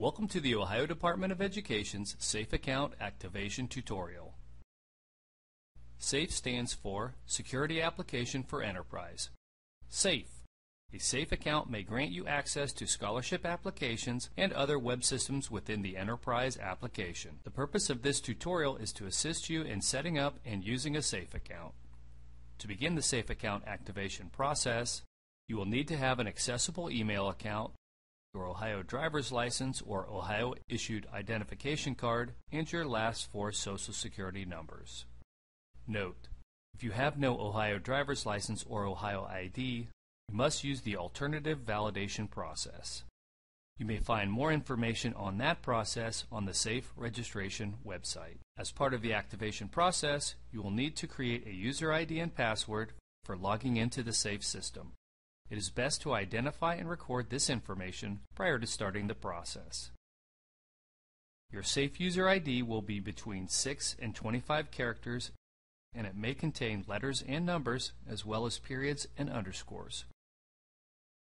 Welcome to the Ohio Department of Education's Safe Account Activation tutorial. SAFE stands for Security Application for Enterprise. SAFE. A SAFE account may grant you access to scholarship applications and other web systems within the Enterprise application. The purpose of this tutorial is to assist you in setting up and using a SAFE account. To begin the SAFE account activation process, you will need to have an accessible email account your Ohio driver's license or Ohio issued identification card, and your last four Social Security numbers. Note: If you have no Ohio driver's license or Ohio ID, you must use the alternative validation process. You may find more information on that process on the SAFE registration website. As part of the activation process, you will need to create a user ID and password for logging into the SAFE system. It is best to identify and record this information prior to starting the process. Your SAFE user ID will be between 6 and 25 characters and it may contain letters and numbers as well as periods and underscores.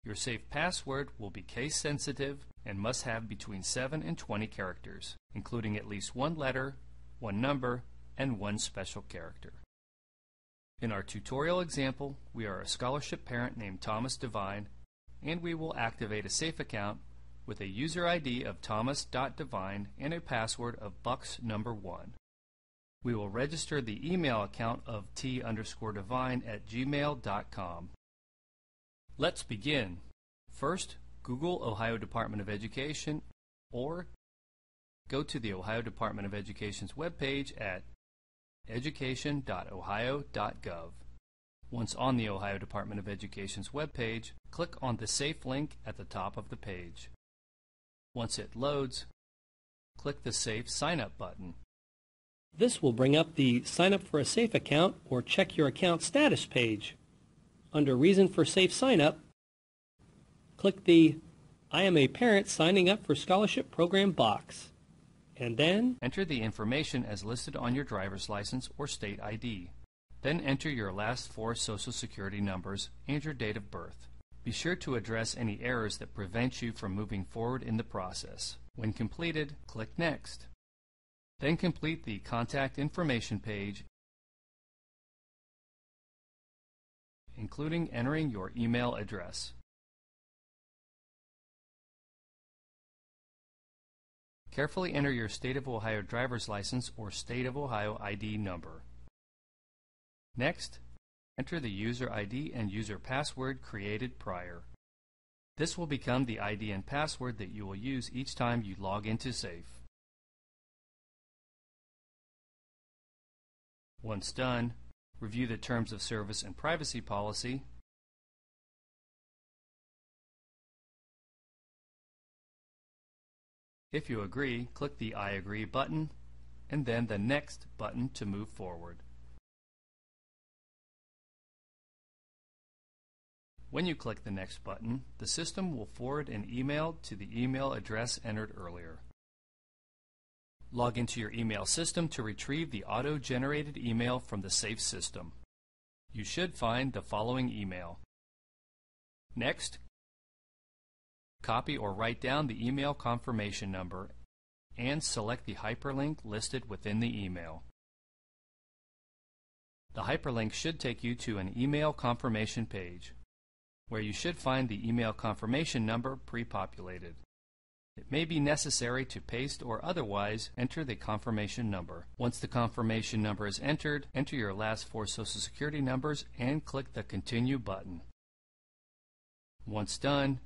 Your SAFE password will be case sensitive and must have between 7 and 20 characters, including at least one letter, one number, and one special character. In our tutorial example, we are a scholarship parent named Thomas Devine, and we will activate a SAFE account with a user ID of thomas.devine and a password of bucks number 1. We will register the email account of t underscore devine at gmail.com. Let's begin. First, Google Ohio Department of Education or go to the Ohio Department of Education's webpage at education.ohio.gov. Once on the Ohio Department of Education's webpage, click on the SAFE link at the top of the page. Once it loads, click the SAFE Sign Up button. This will bring up the Sign Up for a SAFE account or Check Your Account Status page. Under Reason for Safe Sign Up, click the I am a parent signing up for scholarship program box and then enter the information as listed on your driver's license or state ID. Then enter your last four Social Security numbers and your date of birth. Be sure to address any errors that prevent you from moving forward in the process. When completed, click Next. Then complete the Contact Information page, including entering your email address. Carefully enter your State of Ohio driver's license or State of Ohio ID number. Next, enter the user ID and user password created prior. This will become the ID and password that you will use each time you log into SAFE. Once done, review the Terms of Service and Privacy Policy If you agree, click the I agree button and then the Next button to move forward. When you click the Next button, the system will forward an email to the email address entered earlier. Log into your email system to retrieve the auto-generated email from the SAFE system. You should find the following email. Next, Copy or write down the email confirmation number and select the hyperlink listed within the email. The hyperlink should take you to an email confirmation page, where you should find the email confirmation number pre-populated. It may be necessary to paste or otherwise enter the confirmation number. Once the confirmation number is entered, enter your last four Social Security numbers and click the Continue button. Once done,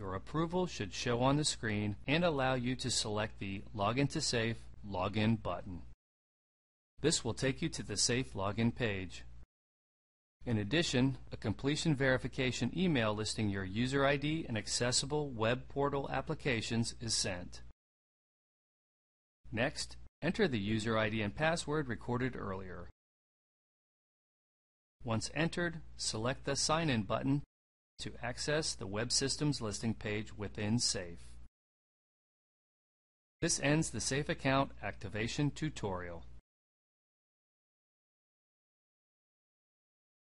your approval should show on the screen and allow you to select the Login to SAFE Login button. This will take you to the SAFE login page. In addition, a completion verification email listing your user ID and accessible web portal applications is sent. Next, enter the user ID and password recorded earlier. Once entered, select the Sign In button to access the Web Systems listing page within SAFE. This ends the SAFE account activation tutorial.